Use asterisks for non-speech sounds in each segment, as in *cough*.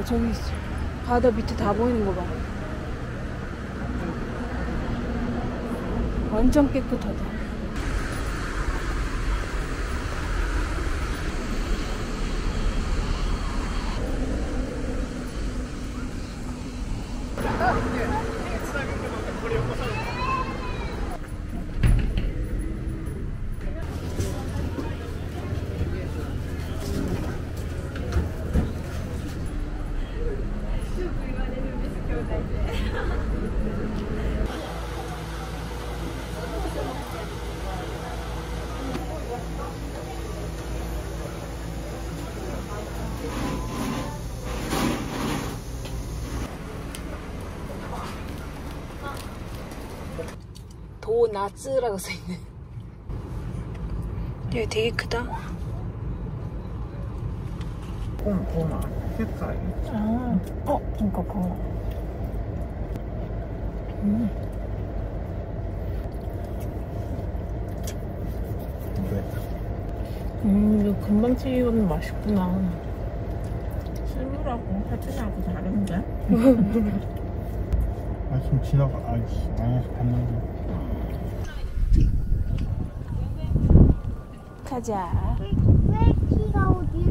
와 저기. 바다 밑에 다 보이는 거 봐. 완전 깨끗하다. 나츠라고 써있네 여기 되게 크다 콩 코나 색깔 아, 어? 그러니까 음. 음, 이거 금방튀김은 맛있구나 실물하고 사진하고 다른데? 아, 아 좀 지나가, 아이씨, 아, 봤는데. 가자. 왜 키가 어디?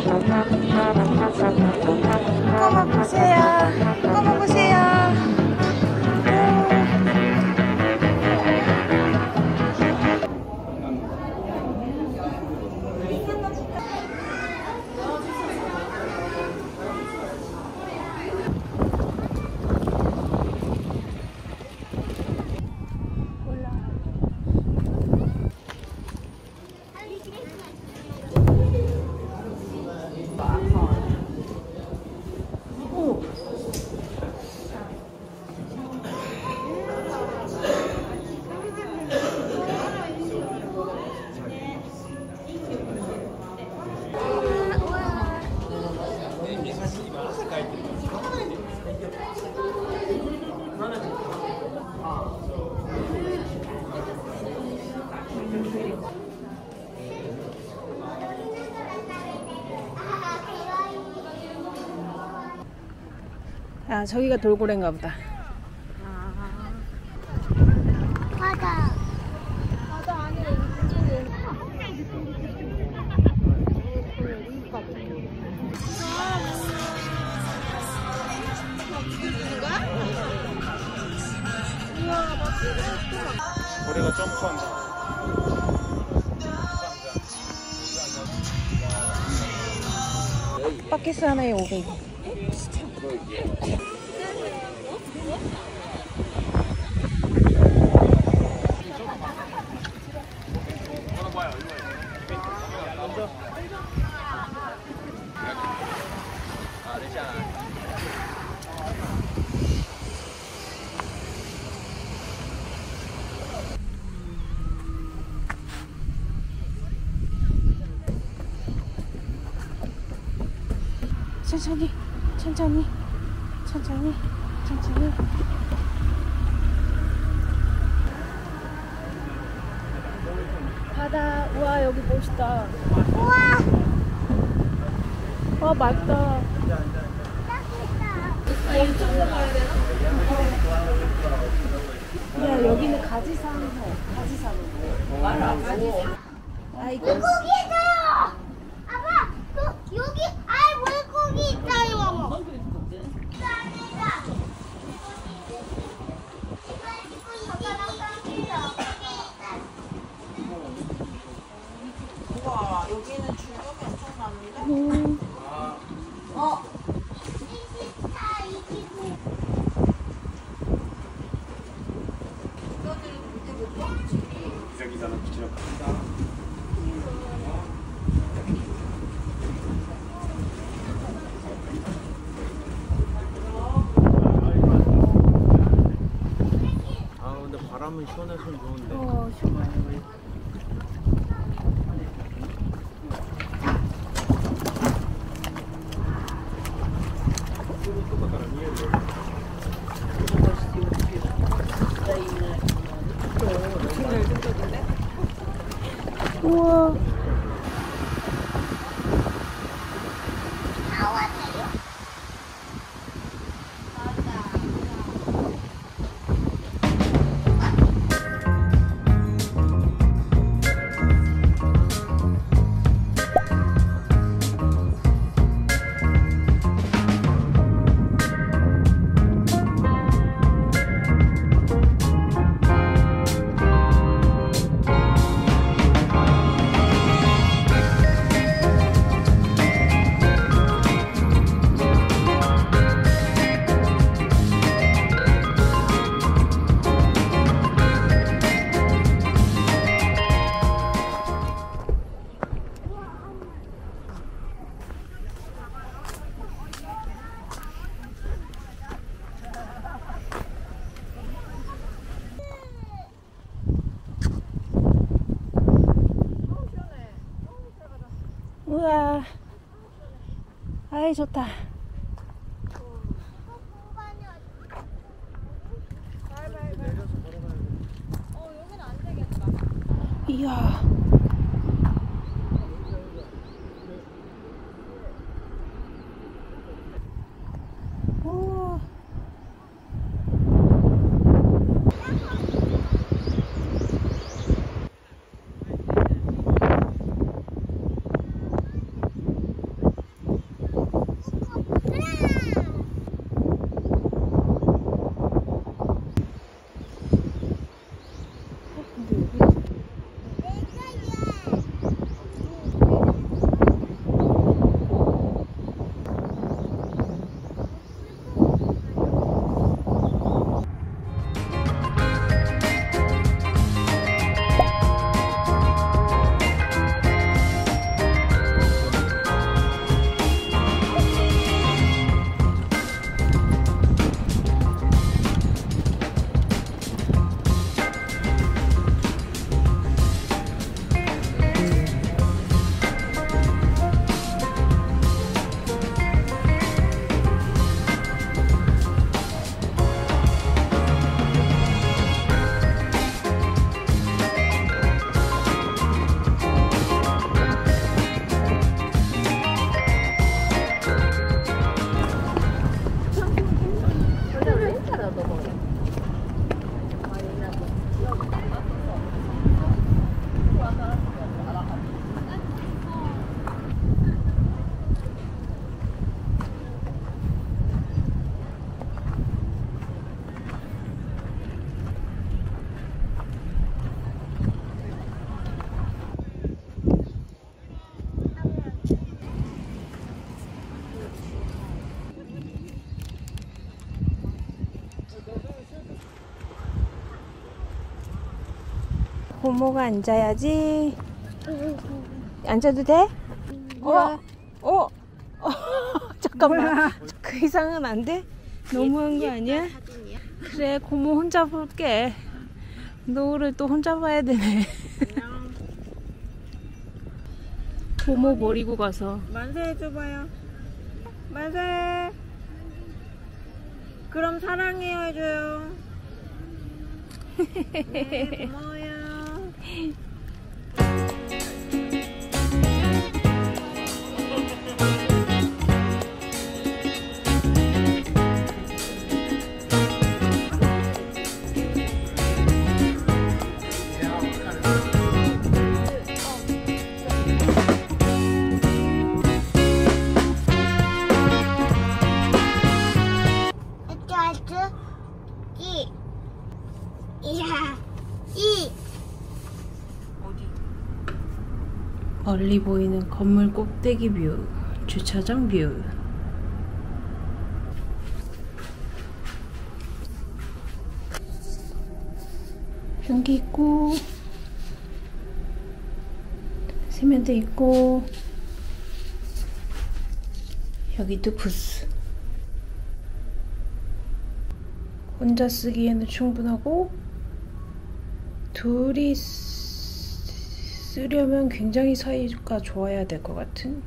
사 아 저기가 돌고래인가 보다. 바다. 바다 안에 이쪽에. 고래가 점프한다 바켓스 하나에 500. 천천히, 천천히, 천천히, 천천히. 바다, 우와 여기 멋있다. 우와. 와 맑다. 야 여기는 가지산 가지산. 아이고. 물고기 있어요. 아빠, 그 여기 아 물고기 있어요. 음, 다 이기고. 기자기자는 붙이러 아 근데 바람은 시원 아이, 좋다. 고모가 앉아야지. 앉아도 돼? 어? 어? 어? *laughs* 잠깐만. 그 이상은 안 돼? 너무한 거 아니야? 그래, 고모 혼자 볼게. 노을을 또 혼자 봐야 되네. 고모 버리고 가서. 만세 해줘봐요. 만세. 그럼 사랑해요 해줘요. *laughs* 네, 고마워요. 멀리 보이는 건물 꼭대기 뷰, 주차장 뷰. 변기 있고, 세면대 있고, 여기도 부스. 혼자 쓰기에는 충분하고, 둘이 쓰- 쓰려면 굉장히 사이가 좋아야 될 것 같은.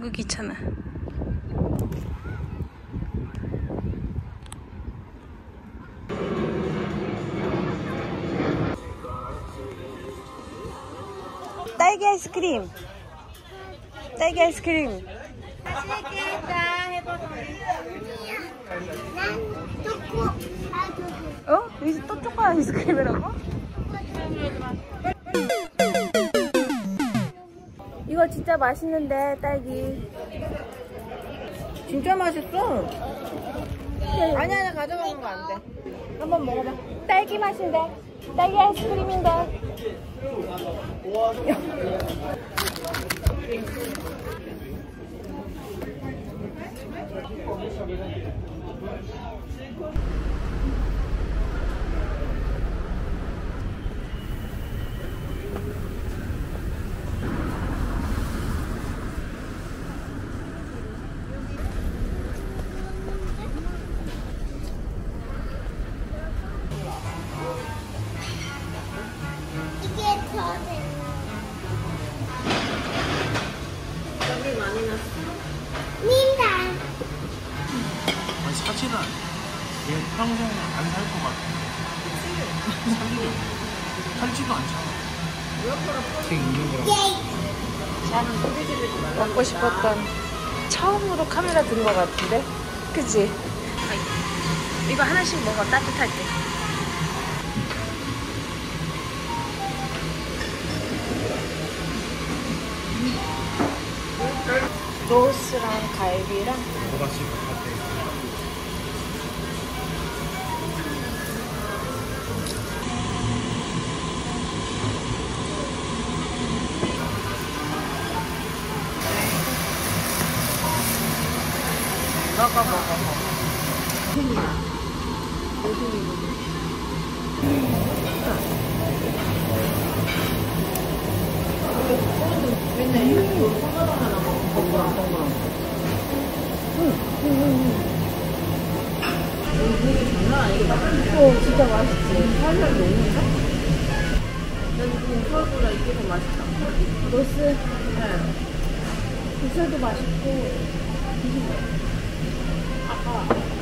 아이고 귀찮아. 딸기 아이스크림. 딸기 아이스크림. 맛있겠다. 해보자. 난 초코 아 어? 여기서 또 초코 아이스크림이라고? 이거 진짜 맛있는데 딸기. 진짜 맛있어. 아니, 아니, 가져가는 거 안 돼. 한번 먹어봐. 딸기 맛인데. 딸기 아이스크림인데. *laughs* 사실은 얘 평생 안 살 것 같아. 살려. 살지도 않잖아. 인정이라고. 예. 먹고 싶었던 처음으로 카메라 든 것 같은데? 그치? 이거 하나씩 먹어, 따뜻할 때. 로스랑 갈비랑 뭐가 지금 같아. 살살 너무 짜? 난 지금 서울보다 이게 더 맛있다. 로스? 네. 로스도 맛있고. 아까.